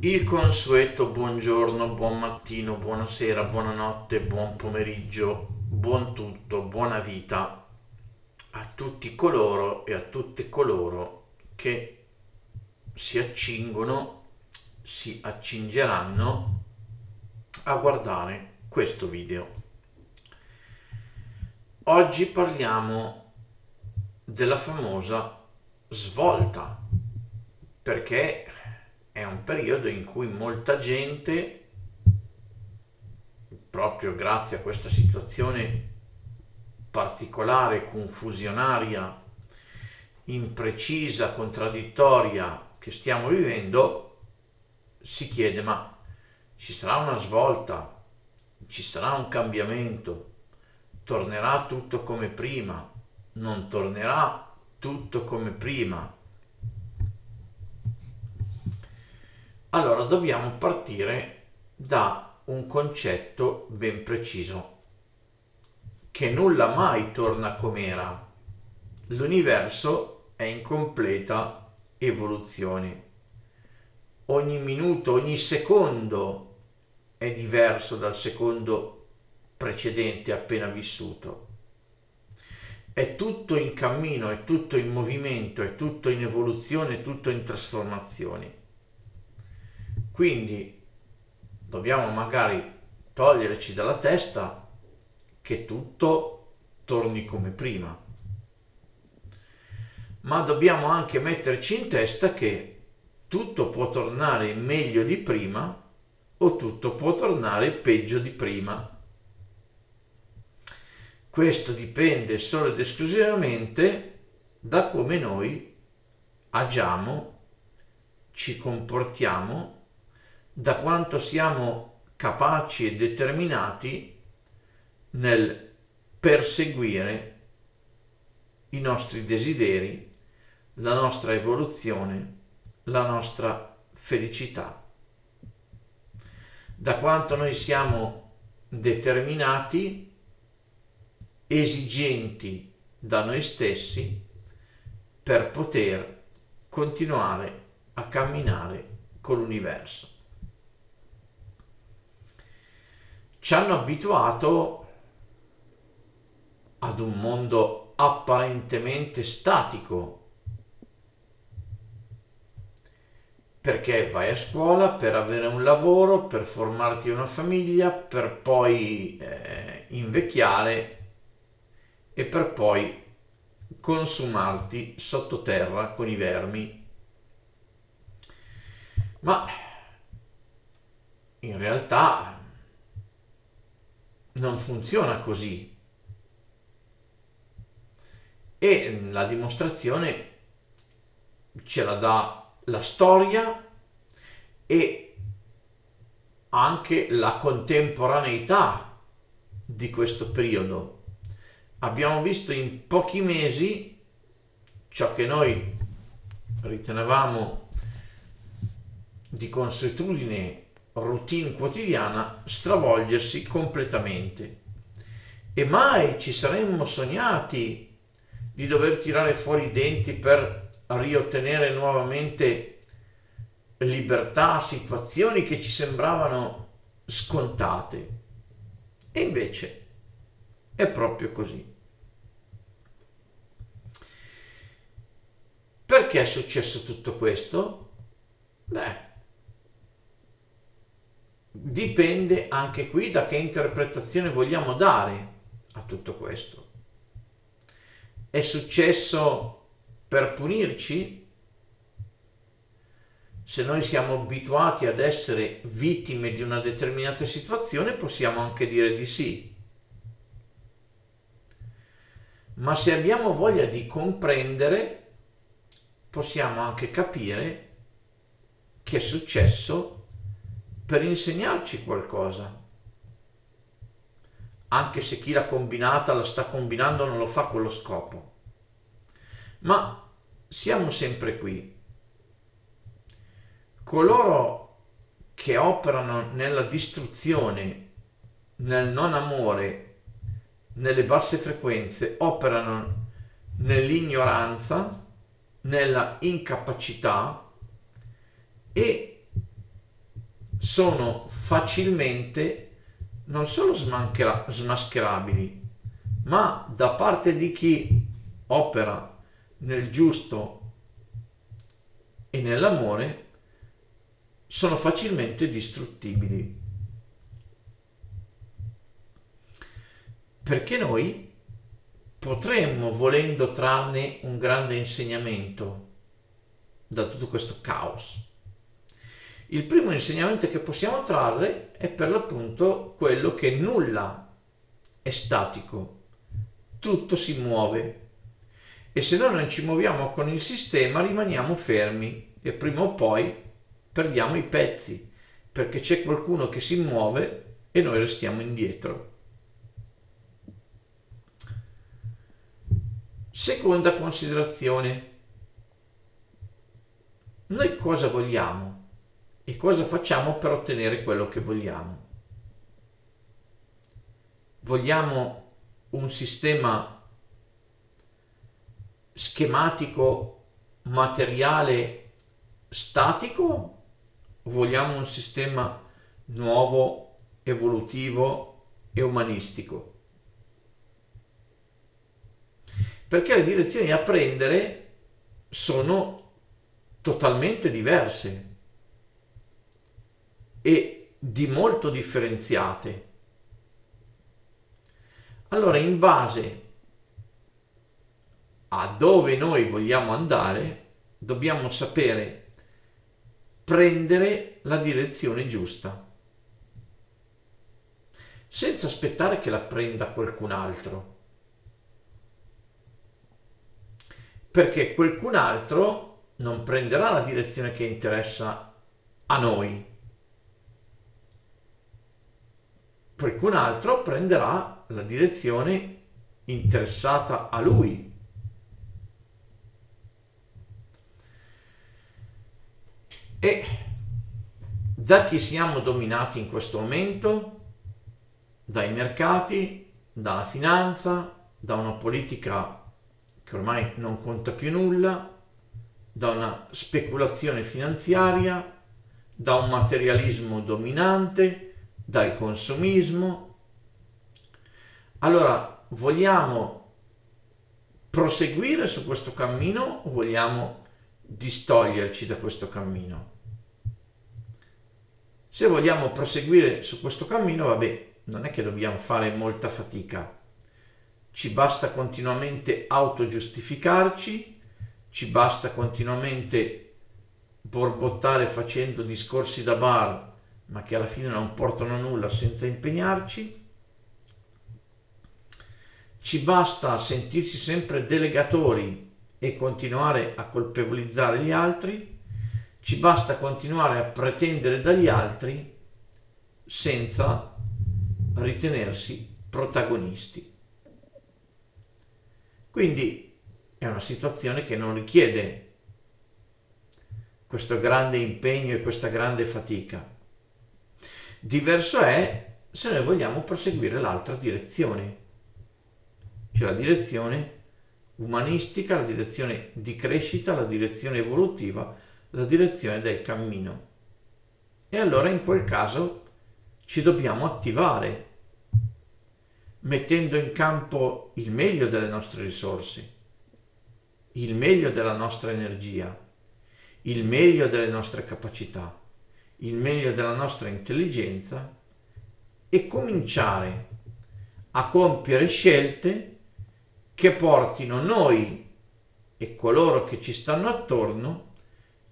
Il consueto buongiorno, buon mattino, buonasera, buonanotte, buon pomeriggio, buon tutto, buona vita a tutti coloro e a tutte coloro che si accingono, si accingeranno a guardare questo video. Oggi parliamo della famosa svolta perché è un periodo in cui molta gente, proprio grazie a questa situazione particolare, confusionaria, imprecisa, contraddittoria che stiamo vivendo, si chiede ma ci sarà una svolta, ci sarà un cambiamento, tornerà tutto come prima, non tornerà tutto come prima Allora dobbiamo partire da un concetto ben preciso, che nulla mai torna com'era. L'universo è in completa evoluzione. Ogni minuto, ogni secondo è diverso dal secondo precedente appena vissuto. È tutto in cammino, è tutto in movimento, è tutto in evoluzione, è tutto in trasformazione. Quindi dobbiamo magari toglierci dalla testa che tutto torni come prima. Ma dobbiamo anche metterci in testa che tutto può tornare meglio di prima o tutto può tornare peggio di prima. Questo dipende solo ed esclusivamente da come noi agiamo, ci comportiamo da quanto siamo capaci e determinati nel perseguire i nostri desideri, la nostra evoluzione, la nostra felicità. Da quanto noi siamo determinati, esigenti da noi stessi per poter continuare a camminare con l'universo. Ci hanno abituato ad un mondo apparentemente statico perché vai a scuola per avere un lavoro, per formarti una famiglia, per poi eh, invecchiare e per poi consumarti sottoterra con i vermi. Ma in realtà non funziona così. E la dimostrazione ce la dà la storia e anche la contemporaneità di questo periodo. Abbiamo visto in pochi mesi ciò che noi ritenevamo di consuetudine routine quotidiana stravolgersi completamente. E mai ci saremmo sognati di dover tirare fuori i denti per riottenere nuovamente libertà, situazioni che ci sembravano scontate. E invece è proprio così. Perché è successo tutto questo? Beh, dipende anche qui da che interpretazione vogliamo dare a tutto questo. È successo per punirci? Se noi siamo abituati ad essere vittime di una determinata situazione, possiamo anche dire di sì. Ma se abbiamo voglia di comprendere, possiamo anche capire che è successo per insegnarci qualcosa. Anche se chi l'ha combinata la sta combinando non lo fa con lo scopo. Ma siamo sempre qui. Coloro che operano nella distruzione, nel non amore, nelle basse frequenze, operano nell'ignoranza, nella incapacità e sono facilmente non solo smascherabili, ma da parte di chi opera nel giusto e nell'amore sono facilmente distruttibili. Perché noi potremmo, volendo, trarne un grande insegnamento da tutto questo caos. Il primo insegnamento che possiamo trarre è per l'appunto quello che nulla è statico, tutto si muove e se noi non ci muoviamo con il sistema rimaniamo fermi e prima o poi perdiamo i pezzi perché c'è qualcuno che si muove e noi restiamo indietro. Seconda considerazione. Noi cosa vogliamo e cosa facciamo per ottenere quello che vogliamo? Vogliamo un sistema schematico, materiale, statico? Vogliamo un sistema nuovo, evolutivo e umanistico? perché le direzioni a prendere sono totalmente diverse e di molto differenziate. Allora, in base a dove noi vogliamo andare, dobbiamo sapere prendere la direzione giusta, senza aspettare che la prenda qualcun altro. perché qualcun altro non prenderà la direzione che interessa a noi. Qualcun altro prenderà la direzione interessata a lui. E da chi siamo dominati in questo momento? Dai mercati, dalla finanza, da una politica che ormai non conta più nulla, da una speculazione finanziaria, da un materialismo dominante, dal consumismo. Allora, vogliamo proseguire su questo cammino o vogliamo distoglierci da questo cammino? Se vogliamo proseguire su questo cammino, vabbè, non è che dobbiamo fare molta fatica ci basta continuamente autogiustificarci, ci basta continuamente borbottare facendo discorsi da bar, ma che alla fine non portano a nulla senza impegnarci. Ci basta sentirsi sempre delegatori e continuare a colpevolizzare gli altri. Ci basta continuare a pretendere dagli altri senza ritenersi protagonisti. Quindi è una situazione che non richiede questo grande impegno e questa grande fatica. Diverso è se noi vogliamo proseguire l'altra direzione, cioè la direzione umanistica, la direzione di crescita, la direzione evolutiva, la direzione del cammino. E allora in quel caso ci dobbiamo attivare mettendo in campo il meglio delle nostre risorse, il meglio della nostra energia, il meglio delle nostre capacità, il meglio della nostra intelligenza e cominciare a compiere scelte che portino noi e coloro che ci stanno attorno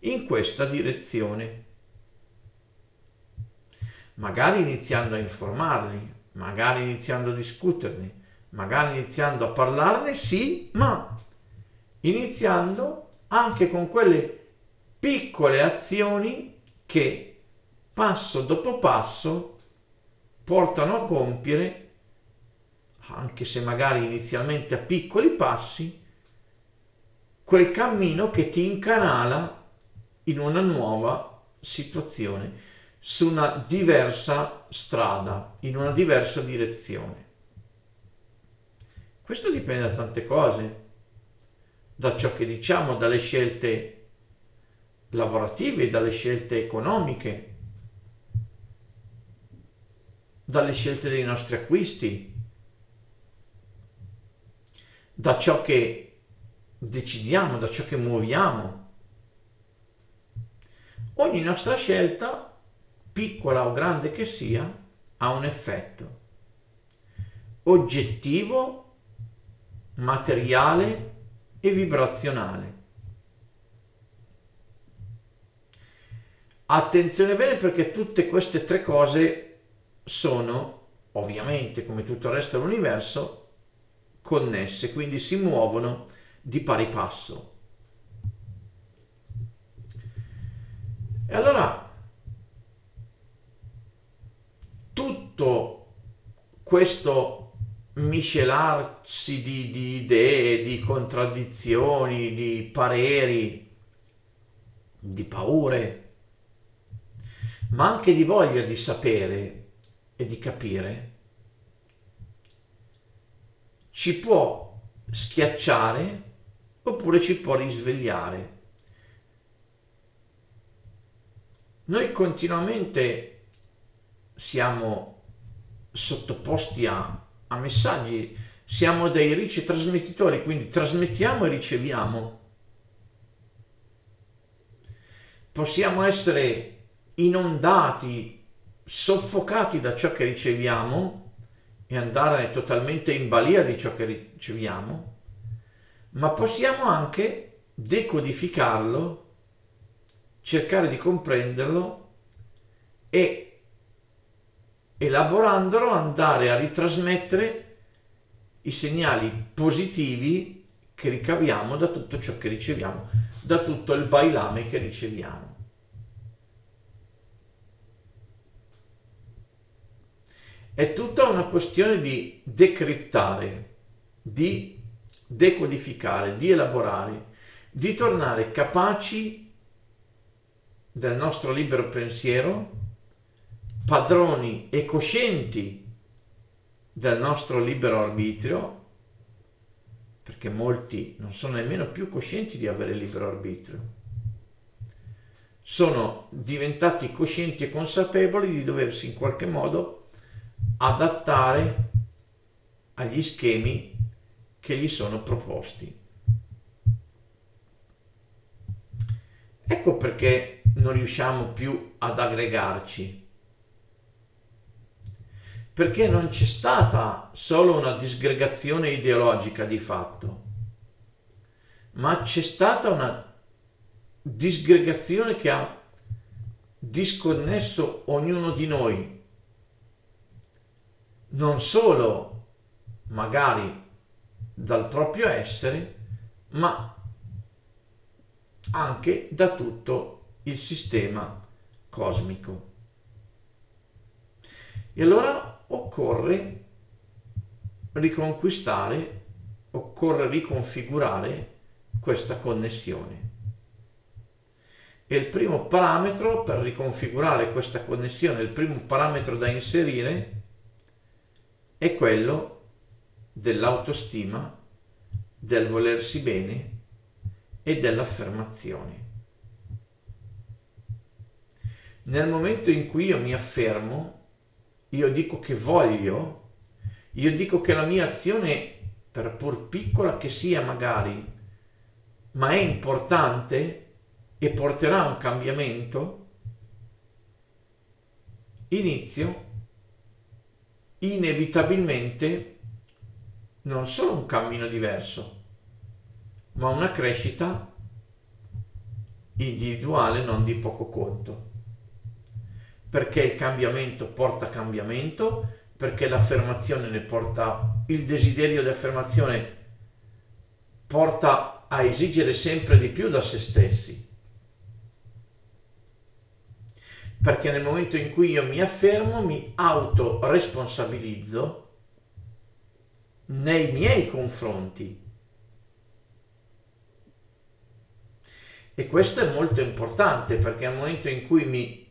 in questa direzione. Magari iniziando a informarli, magari iniziando a discuterne, magari iniziando a parlarne, sì, ma iniziando anche con quelle piccole azioni che passo dopo passo portano a compiere, anche se magari inizialmente a piccoli passi, quel cammino che ti incanala in una nuova situazione su una diversa strada, in una diversa direzione. Questo dipende da tante cose, da ciò che diciamo, dalle scelte lavorative, dalle scelte economiche, dalle scelte dei nostri acquisti, da ciò che decidiamo, da ciò che muoviamo. Ogni nostra scelta, piccola o grande che sia, ha un effetto oggettivo, materiale e vibrazionale. Attenzione bene perché tutte queste tre cose sono, ovviamente, come tutto il resto dell'universo, connesse, quindi si muovono di pari passo. E allora tutto questo miscelarsi di, di idee, di contraddizioni, di pareri, di paure, ma anche di voglia di sapere e di capire, ci può schiacciare oppure ci può risvegliare. Noi continuamente siamo sottoposti a, a messaggi, siamo dei ricci trasmettitori, quindi trasmettiamo e riceviamo. Possiamo essere inondati, soffocati da ciò che riceviamo e andare totalmente in balia di ciò che riceviamo, ma possiamo anche decodificarlo, cercare di comprenderlo e elaborandolo andare a ritrasmettere i segnali positivi che ricaviamo da tutto ciò che riceviamo, da tutto il bailame che riceviamo. È tutta una questione di decriptare, di decodificare, di elaborare, di tornare capaci del nostro libero pensiero, padroni e coscienti del nostro libero arbitrio, perché molti non sono nemmeno più coscienti di avere libero arbitrio. Sono diventati coscienti e consapevoli di doversi in qualche modo adattare agli schemi che gli sono proposti. Ecco perché non riusciamo più ad aggregarci. Perché non c'è stata solo una disgregazione ideologica di fatto, ma c'è stata una disgregazione che ha disconnesso ognuno di noi non solo magari dal proprio essere, ma anche da tutto il sistema cosmico. E allora occorre riconquistare, occorre riconfigurare questa connessione. E il primo parametro per riconfigurare questa connessione, il primo parametro da inserire è quello dell'autostima, del volersi bene e dell'affermazione. Nel momento in cui io mi affermo, io dico che voglio, io dico che la mia azione, per pur piccola che sia magari, ma è importante e porterà un cambiamento, inizio inevitabilmente non solo un cammino diverso, ma una crescita individuale non di poco conto. Perché il cambiamento porta cambiamento, perché l'affermazione ne porta, il desiderio di affermazione porta a esigere sempre di più da se stessi perché nel momento in cui io mi affermo mi autoresponsabilizzo nei miei confronti. E questo è molto importante perché nel momento in cui mi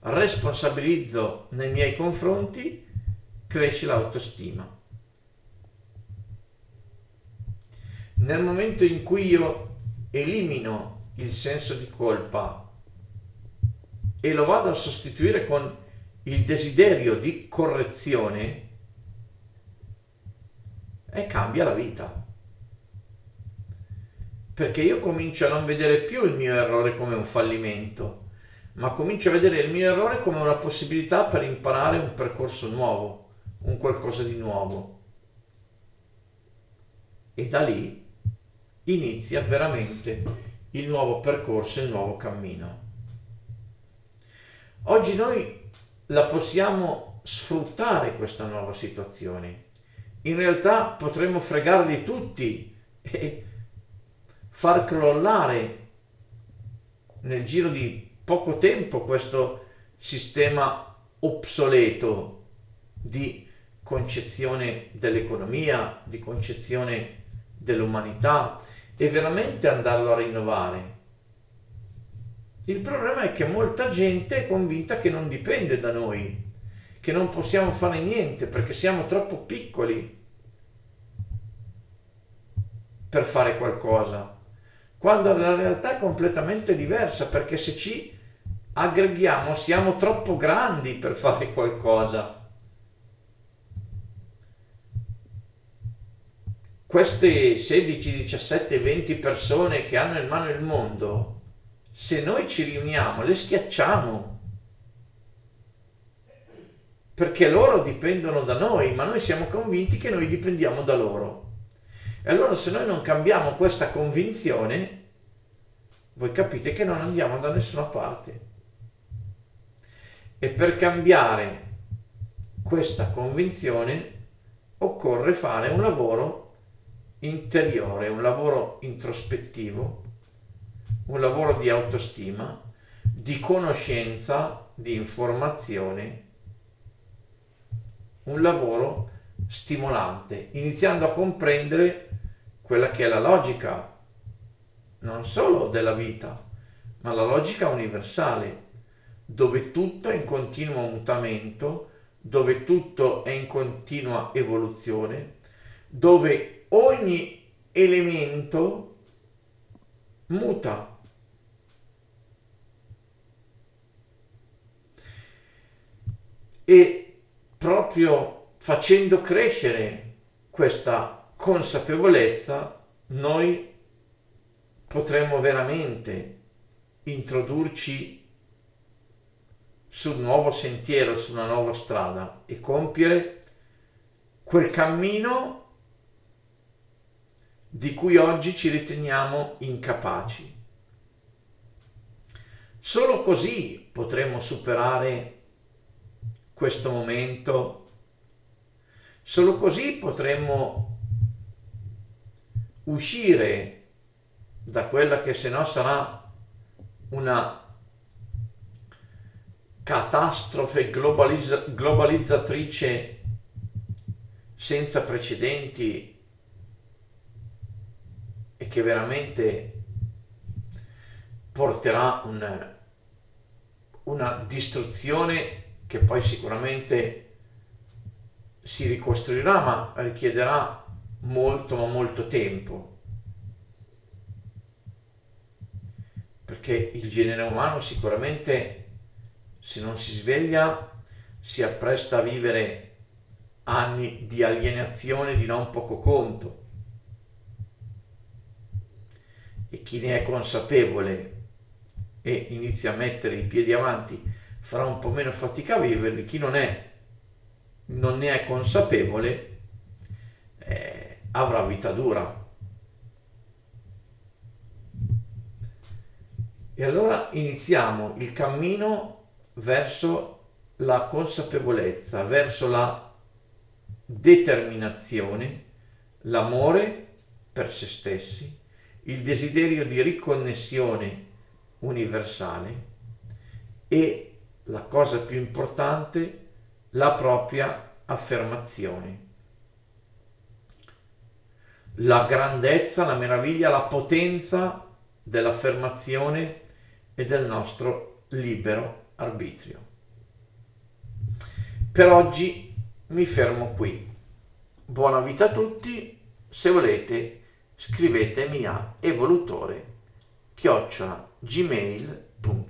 responsabilizzo nei miei confronti cresce l'autostima. Nel momento in cui io elimino il senso di colpa e lo vado a sostituire con il desiderio di correzione e cambia la vita. Perché io comincio a non vedere più il mio errore come un fallimento, ma comincio a vedere il mio errore come una possibilità per imparare un percorso nuovo, un qualcosa di nuovo. E da lì inizia veramente il nuovo percorso, il nuovo cammino. Oggi noi la possiamo sfruttare questa nuova situazione. In realtà potremmo fregarli tutti e far crollare nel giro di poco tempo questo sistema obsoleto di concezione dell'economia, di concezione dell'umanità e veramente andarlo a rinnovare. Il problema è che molta gente è convinta che non dipende da noi, che non possiamo fare niente perché siamo troppo piccoli per fare qualcosa, quando la realtà è completamente diversa perché se ci aggreghiamo siamo troppo grandi per fare qualcosa. Queste 16, 17, 20 persone che hanno in mano il mondo se noi ci riuniamo, le schiacciamo. Perché loro dipendono da noi, ma noi siamo convinti che noi dipendiamo da loro. E allora se noi non cambiamo questa convinzione, voi capite che non andiamo da nessuna parte. E per cambiare questa convinzione occorre fare un lavoro interiore, un lavoro introspettivo un lavoro di autostima, di conoscenza, di informazione, un lavoro stimolante, iniziando a comprendere quella che è la logica non solo della vita, ma la logica universale, dove tutto è in continuo mutamento, dove tutto è in continua evoluzione, dove ogni elemento muta. E proprio facendo crescere questa consapevolezza noi potremo veramente introdurci sul nuovo sentiero, su una nuova strada e compiere quel cammino di cui oggi ci riteniamo incapaci. Solo così potremo superare questo momento. Solo così potremmo uscire da quella che se no sarà una catastrofe globalizza- globalizzatrice senza precedenti e che veramente porterà un, una distruzione che poi sicuramente si ricostruirà, ma richiederà molto, ma molto tempo. Perché il genere umano sicuramente, se non si sveglia, si appresta a vivere anni di alienazione di non poco conto. E chi ne è consapevole e inizia a mettere i piedi avanti farà un po' meno fatica a viverli, chi non, è, non ne è consapevole eh, avrà vita dura. E allora iniziamo il cammino verso la consapevolezza, verso la determinazione, l'amore per se stessi, il desiderio di riconnessione universale e la cosa più importante, la propria affermazione. La grandezza, la meraviglia, la potenza dell'affermazione e del nostro libero arbitrio. Per oggi mi fermo qui. Buona vita a tutti. Se volete scrivetemi a evolutore chiocciola gmail.com